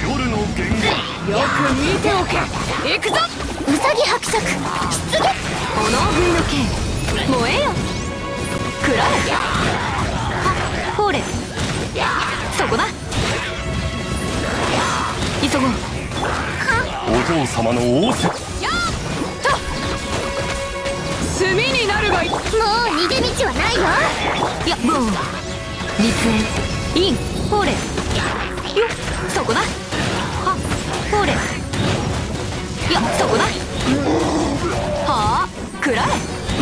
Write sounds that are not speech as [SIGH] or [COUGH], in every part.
夜の源よく見ておけ。行くぞ。うさぎ伯爵出撃炎食いの剣。燃えよ。食らえはほれ。そこだ。急ごう。お嬢様の仰せ。やっと。炭になるがいい。もう逃げ道はないよやもう立縁イン。ほれよっ。そこだ。はほれやそこだ。はあ。食らえ。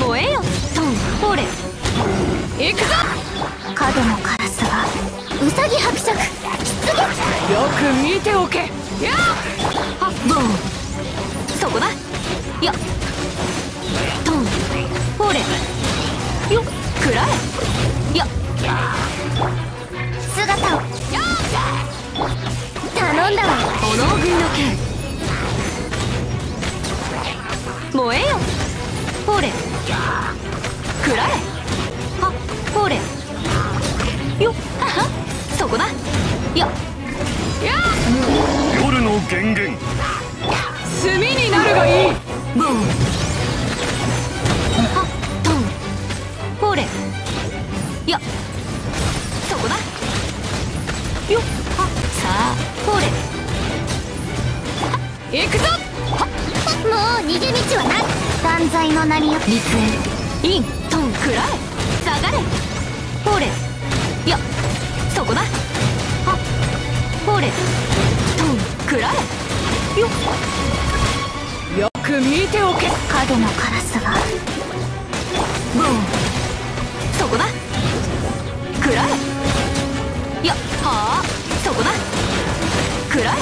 燃えよ。トンほれ行くぞ。影のカラスがうさぎ伯爵。出撃よく見ておけ。やはボーン。そこだ。や。トン。ほれよ食らえ。や姿を頼んだわお能軍の剣燃えよフォーレくらあっフォーレよっあっそこだよっ夜の源源炭になるがい。いブンやそこだ。よはさあほれ。は行くぞ。はもう逃げ道はない。断罪の名によ立縁イン。トン。食らえ。下がれ。ほれ。やそこだ。はほれ。トン。食らえ。よよく見ておけ。影のカラスが。ボンそこだ食らえやはあ？そこだ。食らえ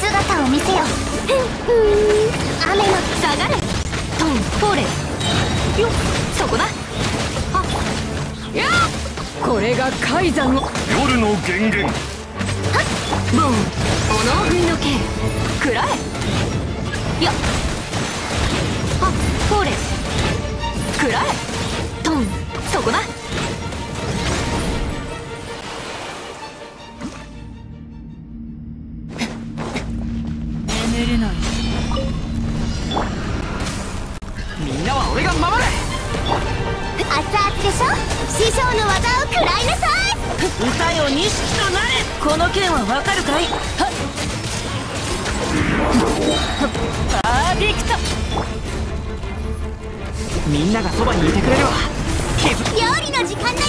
姿を見せよふんふん。雨の。下がれ。トンほれ。よそこだ。はやこれが海山の夜の源源ボン。炎食いの剣。食らえやはほれ食らえ。トン。そこだ。眠るのにみんなは俺が守る熱々でしょ。師匠の技を食らいなさい。歌よ錦となれ。この剣はわかるかい。はっ。パーフェクトみんながそばにいてくれるわ料理の時間だよ。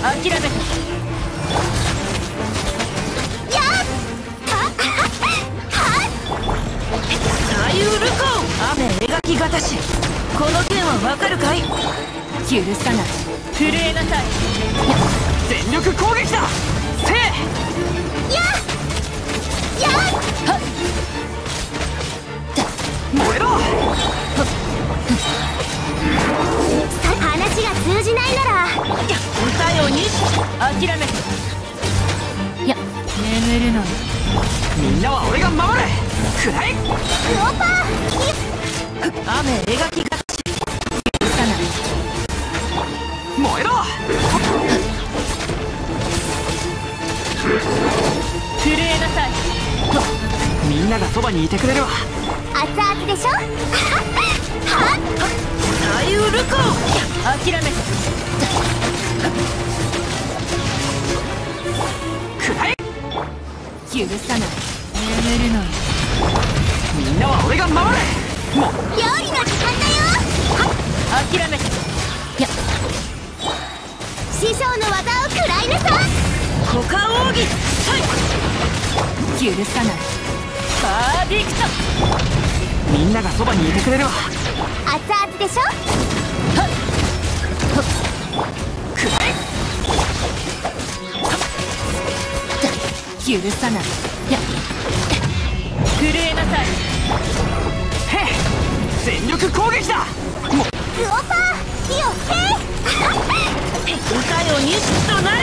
諦めたやっ。はっ。はっ。左右ルコ雨描きがたしこの剣はわかるかい許さない震えなさい全力攻撃だせいややはっ。燃えろじないなら。歌よ錦諦めたいや。眠るのに。みんなは俺が守るくらえクオパー。雨描きがち。許さない。燃えろ。震えなさい。みんながそばにいてくれるわ。熱々でしょ？は [LAUGHS] っはっ左右ルコ諦めたくらえ許さない。眠るのにみんなは俺が守るもう料理の時間だよ諦めたや師匠の技を食らいなさい股間奥義はい許さない。パーフェクト。みんながそばにいてくれるわ。熱々でしょ？くらえ許さない。や震えなさい。へっ全力攻撃だ。もう。クオパー火をけ歌よ錦となれ。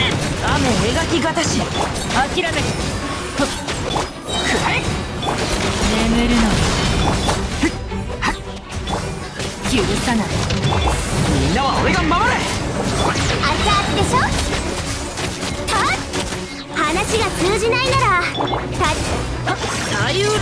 雨描きがたし。諦め。くらえ眠るの許さない。みんなは俺が守れ。熱々でしょ？は？話が通じないなら。たサイウルコ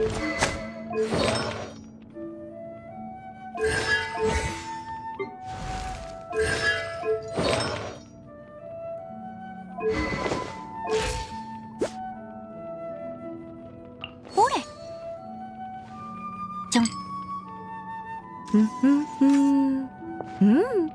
ほれ。ちょん。うんうんうん。うん。